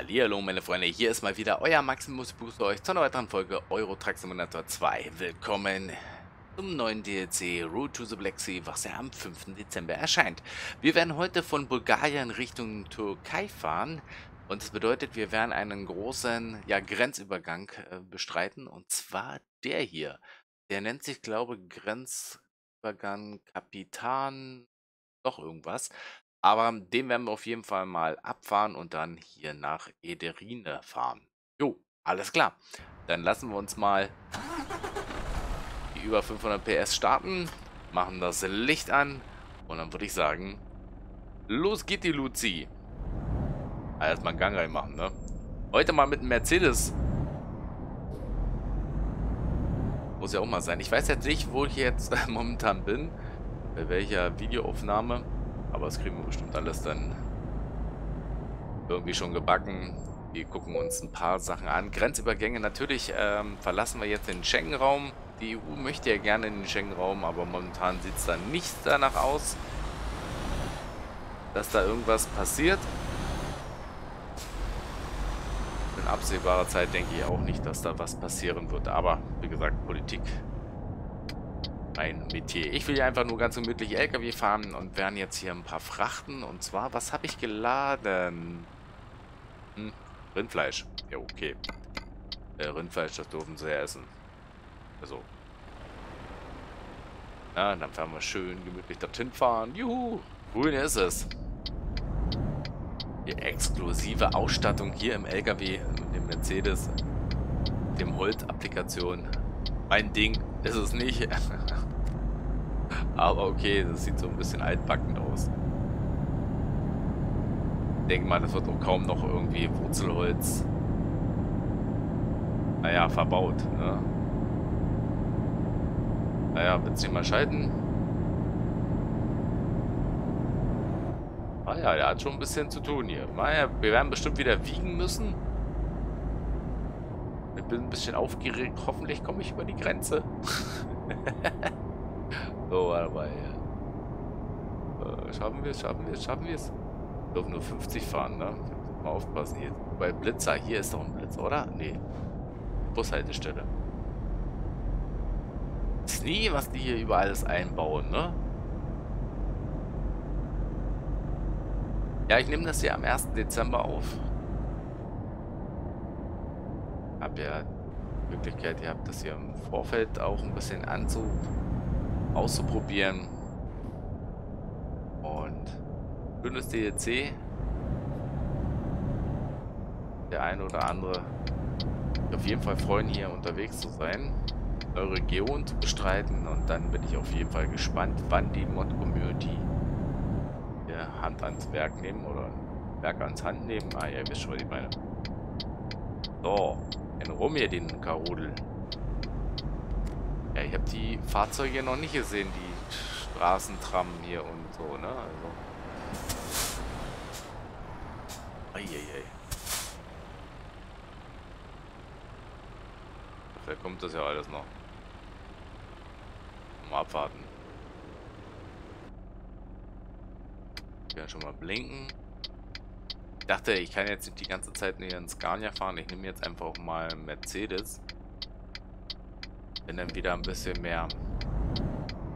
Hallo meine Freunde, hier ist mal wieder euer Maximus Booster euch zu einer weiteren Folge Euro Truck Simulator 2. Willkommen zum neuen DLC Road to the Black Sea, was ja am 5. Dezember erscheint. Wir werden heute von Bulgarien Richtung Türkei fahren und das bedeutet, wir werden einen großen ja, Grenzübergang äh, bestreiten und zwar der hier. Der nennt sich, glaube Grenzübergang Kapitan, doch irgendwas. Aber den werden wir auf jeden Fall mal abfahren und dann hier nach Ederine fahren. Jo, alles klar. Dann lassen wir uns mal die über 500 PS starten, machen das Licht an und dann würde ich sagen, los geht die Luzi. Erstmal einen Gang reinmachen, ne? Heute mal mit einem Mercedes. Muss ja auch mal sein. Ich weiß jetzt nicht, wo ich jetzt momentan bin. Bei welcher Videoaufnahme. Aber das kriegen wir bestimmt alles dann irgendwie schon gebacken. Wir gucken uns ein paar Sachen an. Grenzübergänge, natürlich ähm, verlassen wir jetzt den Schengen-Raum. Die EU möchte ja gerne in den Schengen-Raum, aber momentan sieht es da nicht danach aus, dass da irgendwas passiert. In absehbarer Zeit denke ich auch nicht, dass da was passieren wird. Aber wie gesagt, Politik mein Metier. Ich will ja einfach nur ganz gemütlich LKW fahren und werden jetzt hier ein paar Frachten. Und zwar, was habe ich geladen? Hm, Rindfleisch. Ja, okay. Äh, Rindfleisch, das dürfen sie ja essen. Also. Ja, dann fahren wir schön gemütlich dorthin fahren. Juhu! Grün ist es. Die exklusive Ausstattung hier im LKW mit dem Mercedes. Dem Holz-Applikation. Mein Ding ist es nicht. Aber okay, das sieht so ein bisschen altbackend aus. Ich denke mal, das wird auch kaum noch irgendwie Wurzelholz naja, verbaut. Ne? Naja, willst du mal schalten? Ah ja, der hat schon ein bisschen zu tun hier. Naja, wir werden bestimmt wieder wiegen müssen. Bin ein bisschen aufgeregt. Hoffentlich komme ich über die Grenze. So, warte mal hier. Äh, schaffen wir es, schaffen wir es, schaffen wir es? Wir dürfen nur 50 fahren, ne? Mal aufpassen hier. Bei Blitzer, hier ist doch ein Blitzer, oder? Nee. Bushaltestelle. Ist nie, was die hier über alles einbauen, ne? Ja, ich nehme das hier am 1. Dezember auf. Hab ja die Möglichkeit ihr habt das hier im Vorfeld auch ein bisschen anzu auszuprobieren. Und schönes DLC. Der eine oder andere auf jeden Fall freuen, hier unterwegs zu sein, eure Region zu bestreiten und dann bin ich auf jeden Fall gespannt, wann die Mod-Community Hand ans Werk nehmen oder Werk ans Hand nehmen. Ah, ihr wisst schon, was ich meine. So, ein rum hier den Karudel. Ja, ich habe die Fahrzeuge noch nicht gesehen, die Straßentram hier und so, ne? Also. Eieiei. Vielleicht kommt das ja alles noch. Mal abwarten. Ich kann schon mal blinken. Dachte, ich kann jetzt nicht die ganze Zeit nur in Scania fahren. Ich nehme jetzt einfach mal Mercedes. Wenn dann wieder ein bisschen mehr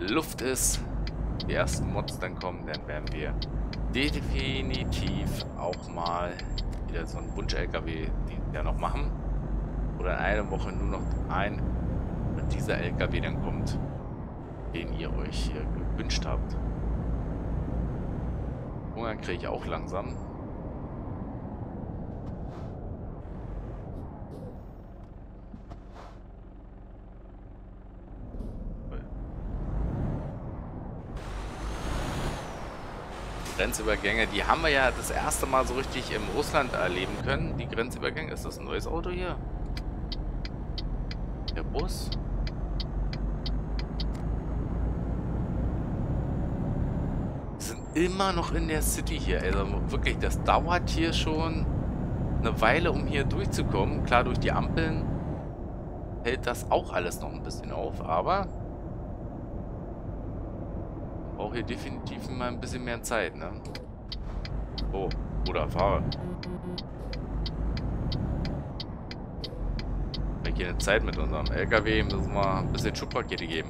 Luft ist, die ersten Mods dann kommen, dann werden wir definitiv auch mal wieder so einen Wunsch-LKW ja noch machen. Oder in einer Woche nur noch ein dieser LKW dann kommt, den ihr euch hier gewünscht habt. Hunger kriege ich auch langsam. Grenzübergänge, die haben wir ja das erste Mal so richtig im Russland erleben können. Die Grenzübergänge. Ist das ein neues Auto hier? Der Bus? Wir sind immer noch in der City hier. Also wirklich, das dauert hier schon eine Weile, um hier durchzukommen. Klar, durch die Ampeln hält das auch alles noch ein bisschen auf, aber brauche hier definitiv mal ein bisschen mehr Zeit, ne? Oh, oder fahre. Wir keine Zeit mit unserem LKW, müssen wir ein bisschen Schubpakete geben.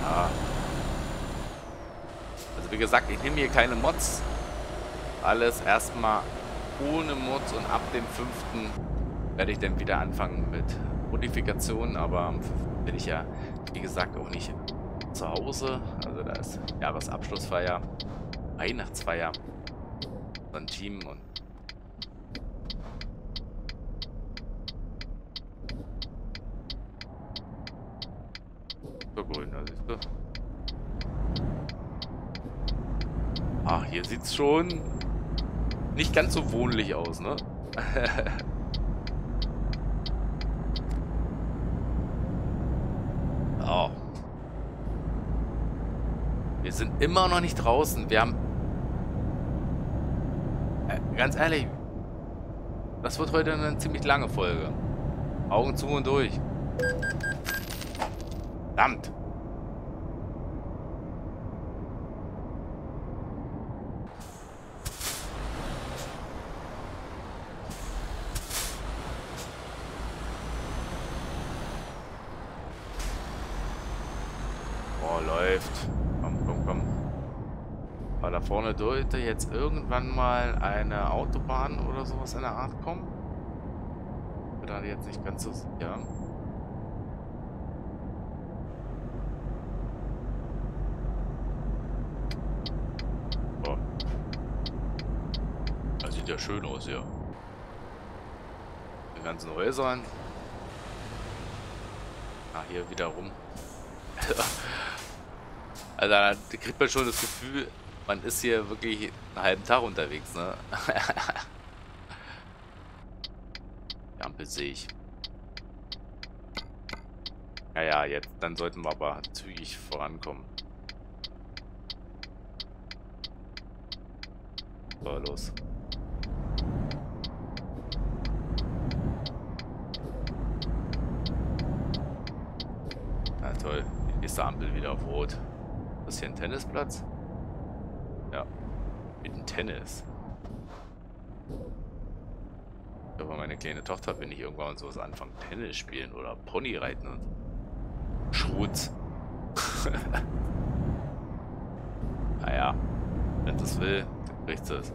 Ja. Also wie gesagt, ich nehme hier keine Mods. Alles erstmal ohne Mods und ab dem 5. werde ich dann wieder anfangen mit Modifikationen, aber am 5. bin ich ja, wie gesagt, auch nicht zu Hause. Also da ist Jahresabschlussfeier, Weihnachtsfeier, so ein Team und so grün, da siehst du. Ach, hier sieht's schon nicht ganz so wohnlich aus, ne? oh. Wir sind immer noch nicht draußen. Wir haben... Äh, ganz ehrlich, das wird heute eine ziemlich lange Folge. Augen zu und durch. Verdammt. vorne sollte jetzt irgendwann mal eine Autobahn oder sowas in der Art kommen. Bin da jetzt nicht ganz so sicher. Oh. Das sieht ja schön aus hier. Die ganzen Häusern. Ah, hier wieder rum. also da kriegt man schon das Gefühl, man ist hier wirklich einen halben Tag unterwegs, ne? Die Ampel sehe ich. Naja, jetzt, dann sollten wir aber zügig vorankommen. So, los. Na toll, die nächste Ampel wieder auf Rot. Ist hier ein Tennisplatz? Mit dem Tennis. Glaube, meine kleine Tochter, wenn ich irgendwann sowas anfange, Tennis spielen oder Pony reiten und Schutz. naja, wenn das will, dann kriegt es.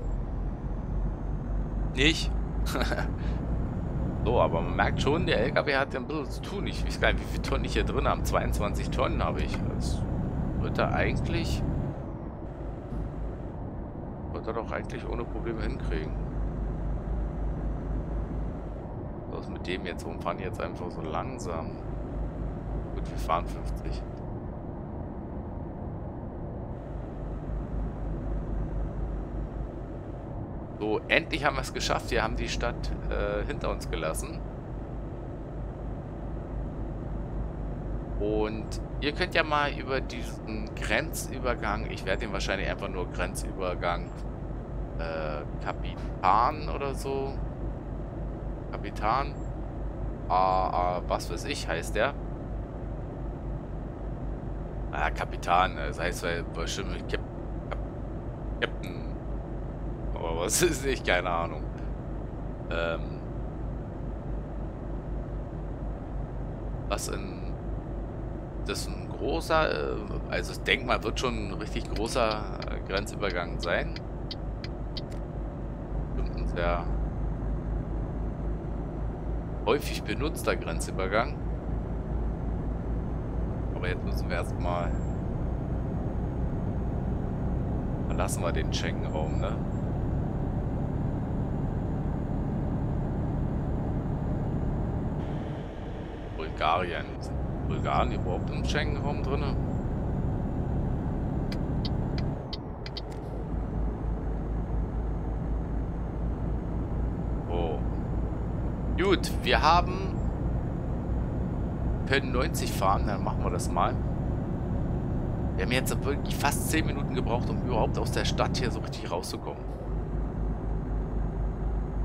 Nicht? so, aber man merkt schon, der LKW hat ja ein bisschen zu tun. Ich weiß gar nicht, wie viele Tonnen ich hier drin habe. 22 Tonnen habe ich. Das wird er eigentlich er doch eigentlich ohne Probleme hinkriegen. Was mit dem jetzt? Warum fahren jetzt einfach so langsam? Gut, wir fahren 50. So, endlich haben wir es geschafft. Wir haben die Stadt äh, hinter uns gelassen. Und ihr könnt ja mal über diesen Grenzübergang, ich werde ihn wahrscheinlich einfach nur Grenzübergang äh, Kapitan oder so. Kapitan. Ah, ah, was weiß ich, heißt der. Ah, Kapitan, das heißt bestimmt Cap Cap Captain. Aber was ist ich? Keine Ahnung. Ähm. Was in. Das ist ein großer, äh, also ich denke mal, wird schon ein richtig großer äh, Grenzübergang sein sehr häufig benutzter Grenzübergang. Aber jetzt müssen wir erstmal verlassen wir den Schengen-Raum, ne? Bulgarien. Bulgarien überhaupt im Schengen-Raum drin? Gut, wir haben... können 90 fahren, dann machen wir das mal. Wir haben jetzt wirklich fast 10 Minuten gebraucht, um überhaupt aus der Stadt hier so richtig rauszukommen.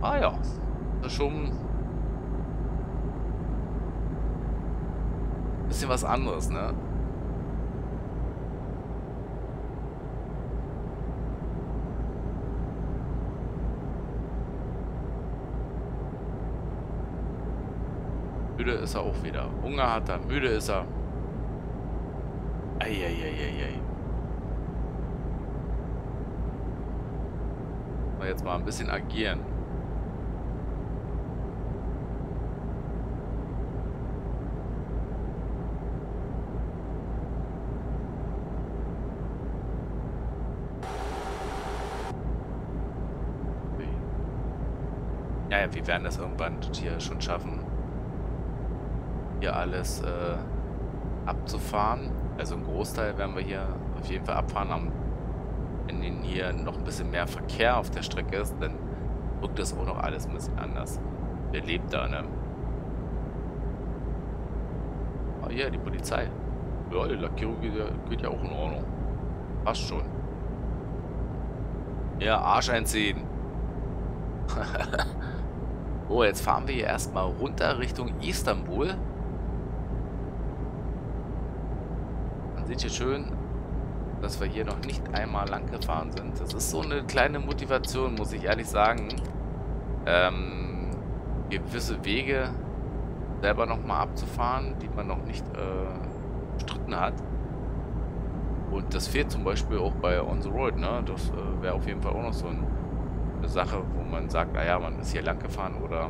Ah ja, das ist schon... ein bisschen was anderes, ne? Müde ist er auch wieder. Hunger hat er, müde ist er. Eieieiei. Mal jetzt mal ein bisschen agieren. Ja, ja, wir werden das irgendwann hier schon schaffen, hier alles äh, abzufahren. Also ein Großteil werden wir hier auf jeden Fall abfahren. Am, wenn hier noch ein bisschen mehr Verkehr auf der Strecke ist, dann wirkt das auch noch alles ein bisschen anders. Wer lebt da, ne? Ah ja, die Polizei. Ja, die Lackierung geht ja, auch in Ordnung. Passt schon. Ja, Arsch einziehen. oh, jetzt fahren wir hier erstmal runter Richtung Istanbul. Seht ihr schön, dass wir hier noch nicht einmal lang gefahren sind. Das ist so eine kleine Motivation, muss ich ehrlich sagen. Ähm, gewisse Wege selber nochmal abzufahren, die man noch nicht äh, bestritten hat. Und das fehlt zum Beispiel auch bei On the Road, ne? Das äh, wäre auf jeden Fall auch noch so ein, eine Sache, wo man sagt, naja, man ist hier lang gefahren oder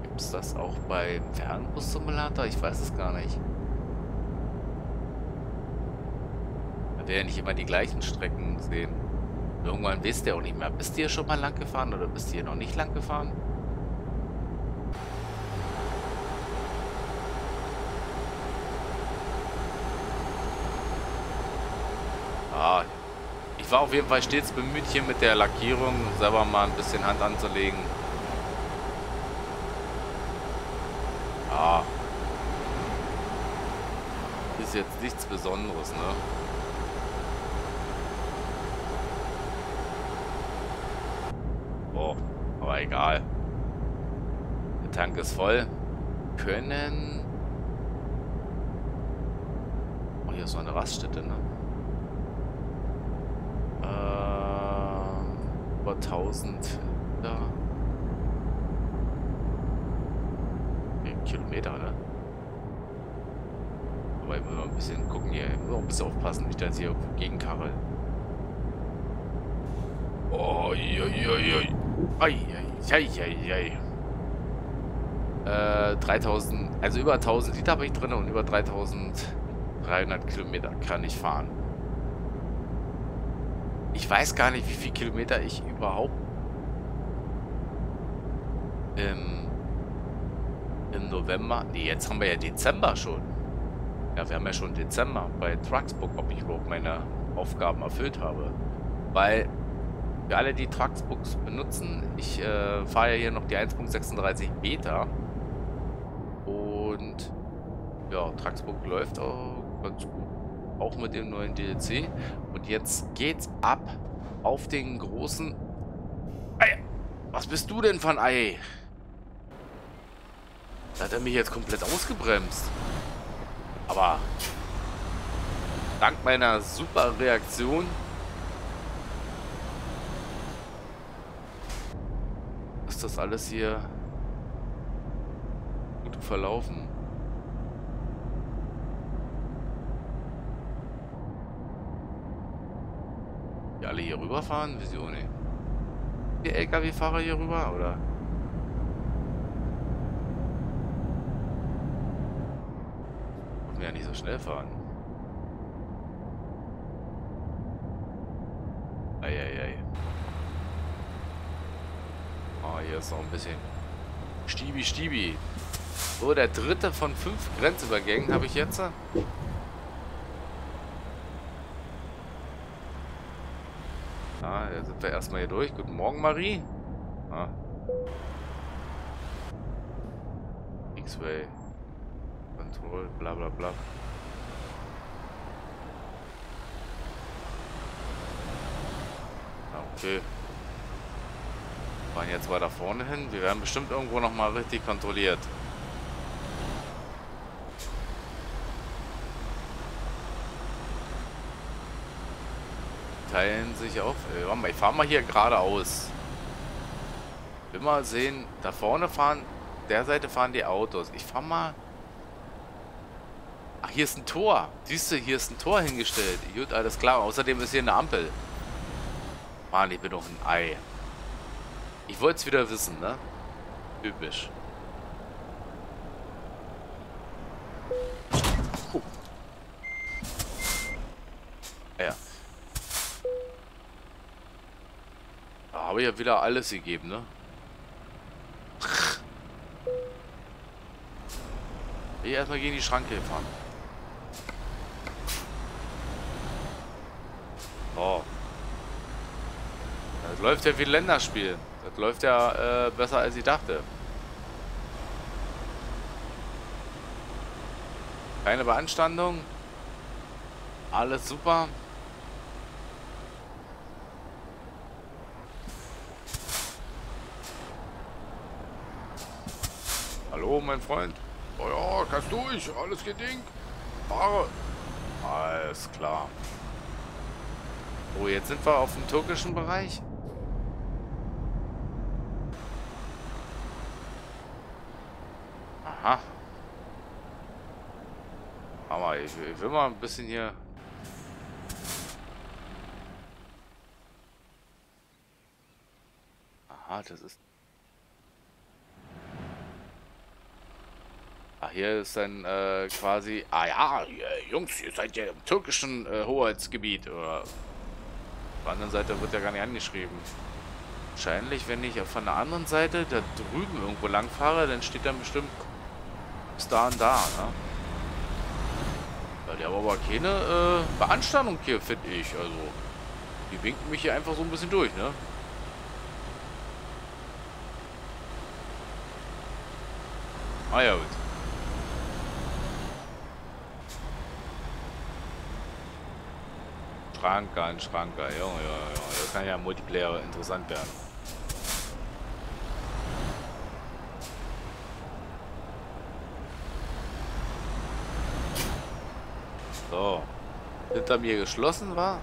gibt es das auch bei Fernbus-Simulator? Ich weiß es gar nicht. Will ja nicht immer die gleichen Strecken sehen. Irgendwann wisst ihr auch nicht mehr. Bist ihr schon mal lang gefahren oder bist ihr noch nicht lang gefahren? Ah, ich war auf jeden Fall stets bemüht, hier mit der Lackierung selber mal ein bisschen Hand anzulegen. Ah. Ist jetzt nichts Besonderes, ne? Aber egal. Der Tank ist voll. Können... Oh, hier ist so eine Raststätte, ne? Äh, über 1000 da. Kilometer, ne? Aber ich muss mal ein bisschen gucken hier. Ich muss auch ein bisschen aufpassen, nicht dass ich hier gegenkarre. Oh, je, je, je. Eieieiei. Äh, 3000, also über 1000 Liter habe ich drin und über 3300 Kilometer kann ich fahren. Ich weiß gar nicht, wie viele Kilometer ich überhaupt im, im November, nee, jetzt haben wir ja Dezember schon. Ja, wir haben ja schon Dezember bei Trucksbook, ob ich überhaupt meine Aufgaben erfüllt habe. Weil für alle, die Trucksbooks benutzen, ich äh, fahre ja hier noch die 1.36 Beta. Und ja, Trucksbook läuft auch ganz gut. Auch mit dem neuen DLC. Und jetzt geht's ab auf den großen... Ei, was bist du denn von Ei? Da hat er mich jetzt komplett ausgebremst. Aber dank meiner super Reaktion das alles hier gut verlaufen. Die alle hier rüberfahren? Visione. Die LKW-Fahrer hier rüber, oder? Und wir ja nicht so schnell fahren. Eieiei. Oh, hier ist noch ein bisschen Stibi, Stibi. So, der dritte von fünf Grenzübergängen habe ich jetzt. Ja, jetzt sind wir erstmal hier durch. Guten Morgen, Marie. Ah. X-Way. Control, bla bla bla. Ah, okay fahren jetzt weiter vorne hin. Wir werden bestimmt irgendwo nochmal richtig kontrolliert. Teilen sich auf. Ich fahre mal hier geradeaus. Will mal sehen, da vorne fahren der Seite fahren die Autos. Ich fahr mal... Ach, hier ist ein Tor. Siehst du, hier ist ein Tor hingestellt. Gut, alles klar. Außerdem ist hier eine Ampel. Mann, ich bin doch ein Ei. Ich wollte es wieder wissen, ne? Typisch. Oh. Ja. Da habe ich ja wieder alles gegeben, ne? Ich erstmal gegen die Schranke fahren. Oh. Das läuft ja wie ein Länderspiel. Das läuft ja äh, besser als ich dachte. Keine Beanstandung. Alles super. Hallo, mein Freund. Oh ja, kannst durch. Alles gedingt. Fahre. Alles klar. Oh, jetzt sind wir auf dem türkischen Bereich. Ich, ich will mal ein bisschen hier... Aha, das ist... Ah, hier ist dann äh, quasi... Ah ja, Jungs, ihr seid ja im türkischen äh, Hoheitsgebiet. Oder... Auf der anderen Seite wird ja gar nicht angeschrieben. Wahrscheinlich, wenn ich von der anderen Seite da drüben irgendwo lang fahre, dann steht dann bestimmt bis da und da, ne? Die haben aber keine äh, Beanstandung hier, finde ich. Also, die winken mich hier einfach so ein bisschen durch, ne? Ah ja, gut. Schranke an Schranke. Ja, ja, ja. Das kann ja Multiplayer interessant werden. So. Hinter mir geschlossen war.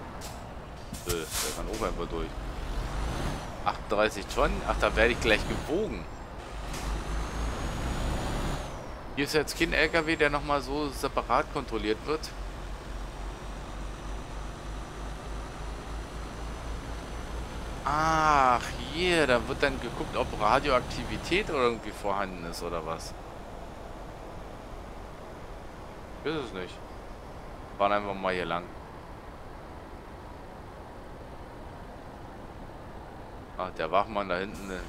Äh, der kann auch einfach durch. 38 Tonnen. Ach, da werde ich gleich gewogen. Hier ist jetzt kein LKW, der nochmal so separat kontrolliert wird. Ach, hier, da wird dann geguckt, ob Radioaktivität irgendwie vorhanden ist oder was. Weiß es nicht. Fahren einfach mal hier lang. Ach, der Wachmann da hinten der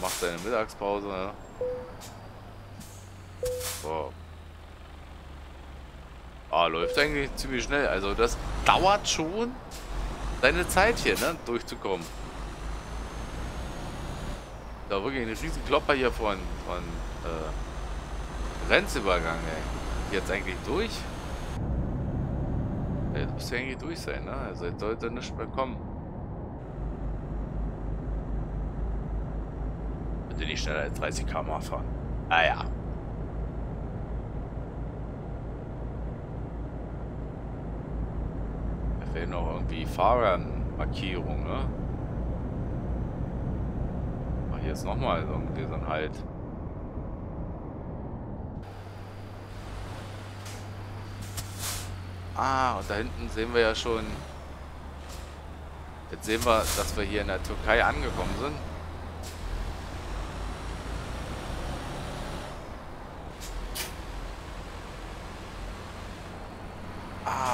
macht seine Mittagspause. Ne? So. Ah, läuft eigentlich ziemlich schnell. Also das dauert schon seine Zeit hier, ne? Durchzukommen. Da wirklich ein riesen Klopper hier von, von äh, Grenzübergang, ey. Jetzt eigentlich durch? Jetzt müsste eigentlich durch sein, ne? Also jetzt sollte nichts mehr kommen. Bitte nicht schneller als 30 km fahren. Ah ja. Da fehlen noch irgendwie Fahrermarkierungen, ne? Ach, hier ist nochmal irgendwie so ein Halt. Ah, und da hinten sehen wir ja schon... Jetzt sehen wir, dass wir hier in der Türkei angekommen sind.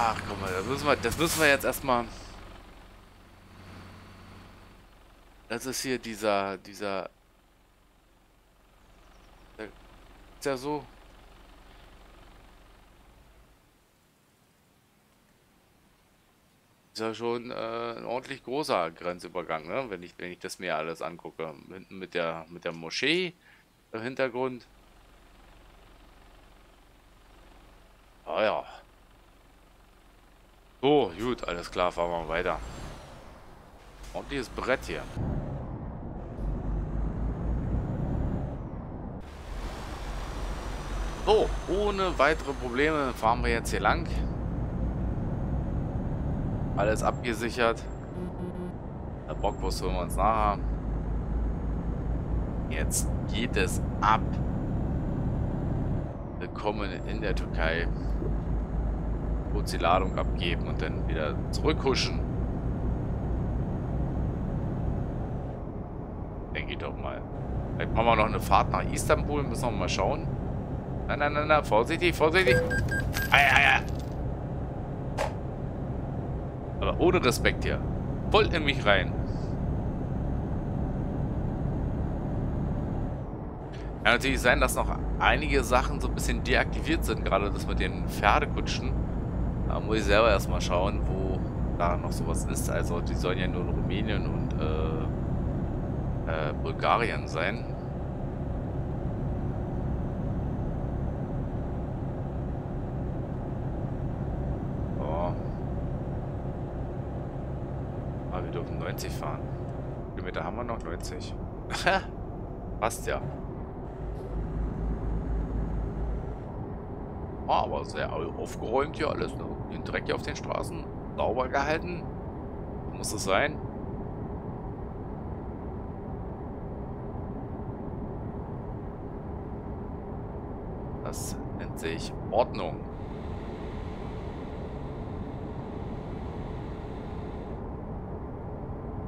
Ach, guck mal, das müssen wir, das müssen wir jetzt erstmal... Das ist hier dieser, dieser... Ist ja so... Ist ja schon äh, ein ordentlich großer Grenzübergang, ne? wenn, ich, wenn ich das mir alles angucke. Hinten mit der, mit der Moschee im Hintergrund. Ah ja. So, gut, alles klar, fahren wir weiter. Ordentliches Brett hier. So, ohne weitere Probleme fahren wir jetzt hier lang. Alles abgesichert. Der Bockwurst holen wir uns nachher. Jetzt geht es ab Willkommen in der Türkei. Kurz die Ladung abgeben und dann wieder zurückhuschen. Denke ich doch mal. Vielleicht machen wir noch eine Fahrt nach Istanbul. Müssen wir mal schauen. Nein, nein, nein, nein. Vorsichtig, vorsichtig. Ei, ei, ei. Aber ohne Respekt hier. Voll in mich rein. Kann natürlich sein, dass noch einige Sachen so ein bisschen deaktiviert sind, gerade das mit den Pferdekutschen. Da muss ich selber erstmal schauen, wo da noch sowas ist. Also die sollen ja nur in Rumänien und äh, äh, Bulgarien sein. Wir dürfen 90 fahren. Kilometer haben wir noch 90. Passt ja. Aber sehr aufgeräumt hier alles. Ne? Den Dreck hier auf den Straßen sauber gehalten. Muss es sein. Das nennt sich Ordnung.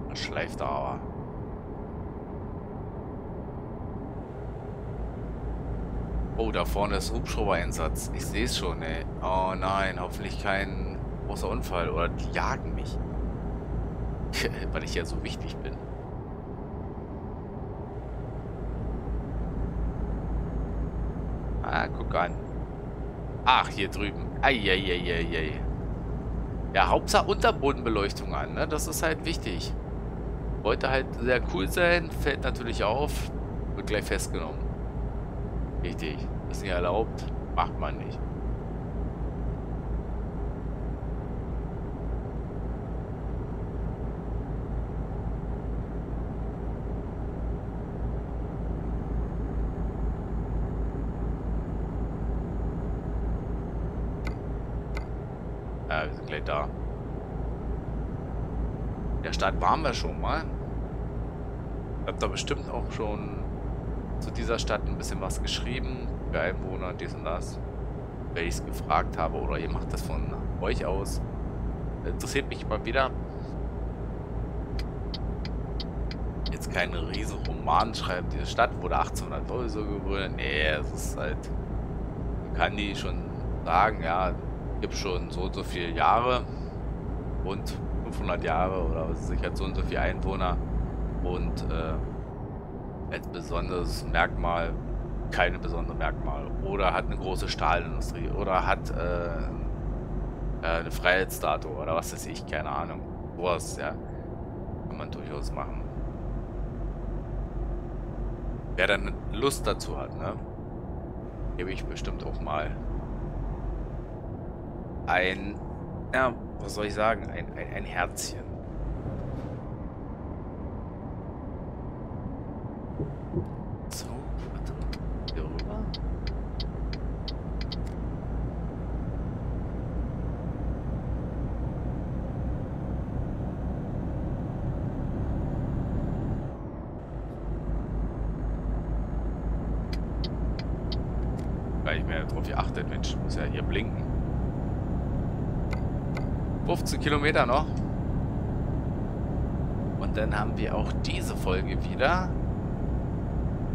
Das schleift aber. Oh, da vorne ist Hubschrauber-Einsatz. Ich sehe es schon, ey. Oh nein, hoffentlich kein großer Unfall. Oder die jagen mich. Weil ich ja so wichtig bin. Ah, guck an. Ach, hier drüben. Eieieiei. Ja, Hauptsache Unterbodenbeleuchtung an, ne? Das ist halt wichtig. Wollte halt sehr cool sein, fällt natürlich auf, wird gleich festgenommen. Richtig. Ist nicht erlaubt. Macht man nicht. Ja, wir sind gleich da. Der Stadt waren wir schon mal. Ich hab da bestimmt auch schon zu dieser Stadt ein bisschen was geschrieben. Für Einwohner, dies und das. Wenn ich es gefragt habe oder ihr macht das von euch aus. Interessiert mich mal wieder. Jetzt kein riesen Roman schreiben. Diese Stadt wurde 1800 so gegründet. Nee, es ist halt... Man kann die schon sagen, ja, gibt schon so und so viele Jahre. Und 500 Jahre oder was weiß ich, hat so und so viele Einwohner. Und äh, als besonderes Merkmal keine besondere Merkmal oder hat eine große Stahlindustrie oder hat äh, äh, eine Freiheitsstatue oder was weiß ich, keine Ahnung. Was, ja. Kann man durchaus machen. Wer dann Lust dazu hat, ne? Gebe ich bestimmt auch mal ein, ja, was soll ich sagen, ein, ein, ein Herzchen. Blinken. 15 Kilometer noch. Und dann haben wir auch diese Folge wieder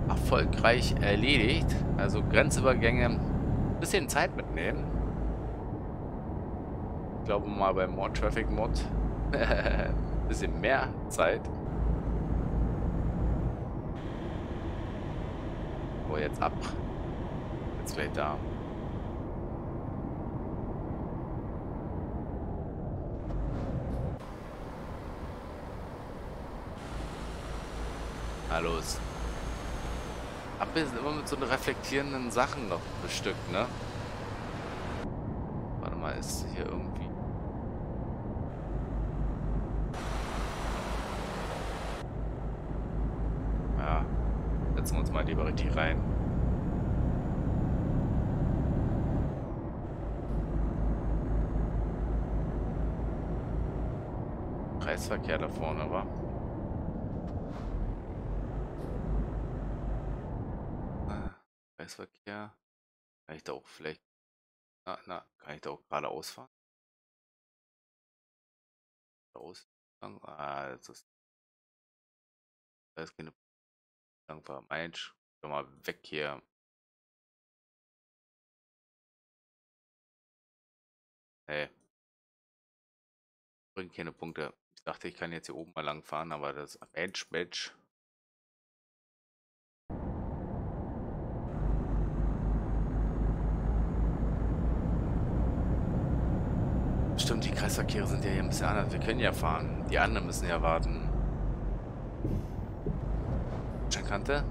erfolgreich erledigt. Also Grenzübergänge ein bisschen Zeit mitnehmen. Ich glaube mal beim More Traffic Mod ein bisschen mehr Zeit. Wo jetzt ab? Gleich da. Na los. Ampeln sind immer mit so reflektierenden Sachen noch bestückt, ne? Warte mal, ist hier irgendwie... Ja, setzen wir uns mal lieber richtig rein. Kreisverkehr da vorne, war. Kreisverkehr Kann ich da auch vielleicht... Na, na, kann ich da auch gerade ausfahren? Aus. Ah, das ist... Da ist keine... Langfahr. Mensch, komm mal weg hier. Hey. Bringt keine Punkte. Ich dachte, ich kann jetzt hier oben mal lang fahren, aber das... Mensch, Mensch. Stimmt, die Kreisverkehre sind ja hier ein bisschen anders. Wir können ja fahren. Die anderen müssen ja warten. Kante.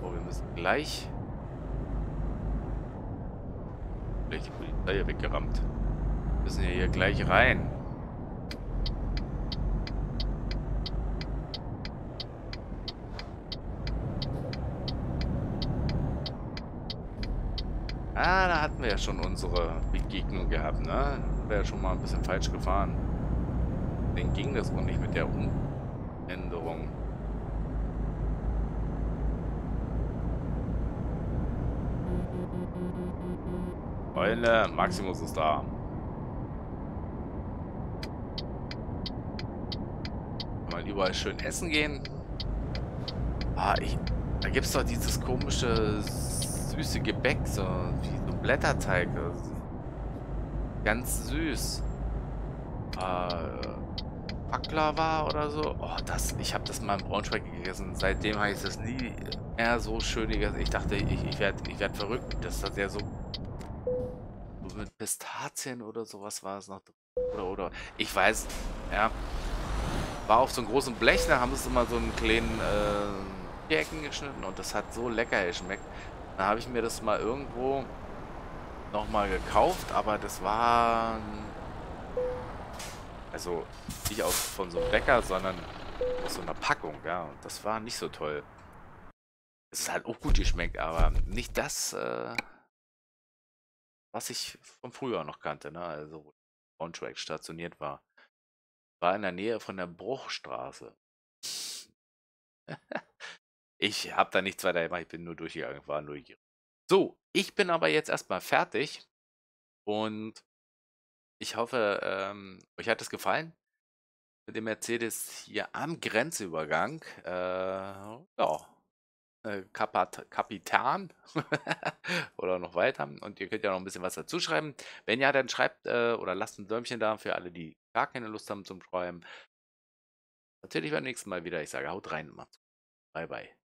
So, wir müssen gleich... Gleich die Polizei hier weggerammt. Wir müssen ja hier gleich rein. Ah, da hatten wir ja schon unsere Begegnung gehabt, ne? Wäre schon mal ein bisschen falsch gefahren. Den ging das wohl nicht mit der Umänderung. Freunde, Maximus ist da. Mal überall schön essen gehen. Ah, ich, da gibt es doch dieses komische süße Gebäck, so wie so Blätterteig. Ganz süß. Äh, Baklava oder so. Oh, das, ich habe das mal in Braunschweig gegessen. Seitdem habe ich das nie mehr so schön gegessen. Ich dachte, ich, ich werde ich werd verrückt. Das hat ja so, mit Pistazien oder sowas war es noch. Oder, oder. Ich weiß, ja. War auf so einem großen Blech, da haben sie immer so einen kleinen äh, Ecken geschnitten und das hat so lecker geschmeckt. Da habe ich mir das mal irgendwo nochmal gekauft, aber das war... Also nicht aus, von so einem Bäcker, sondern aus so einer Packung, ja. Und das war nicht so toll. Es halt auch gut geschmeckt, aber nicht das, äh, was ich von früher noch kannte, ne? Also wo Braunschweig stationiert war. War in der Nähe von der Bruchstraße. Ich habe da nichts weiter gemacht, ich bin nur durchgegangen, war neugierig. So, ich bin aber jetzt erstmal fertig und ich hoffe, ähm, euch hat es gefallen mit dem Mercedes hier am Grenzübergang. Äh, ja, äh, Kapat Kapitan oder noch weiter. Und ihr könnt ja noch ein bisschen was dazu schreiben. Wenn ja, dann schreibt äh, oder lasst ein Däumchen da für alle, die gar keine Lust haben zum Schreiben. Natürlich beim nächsten Mal wieder. Ich sage, haut rein, macht's. Bye, bye.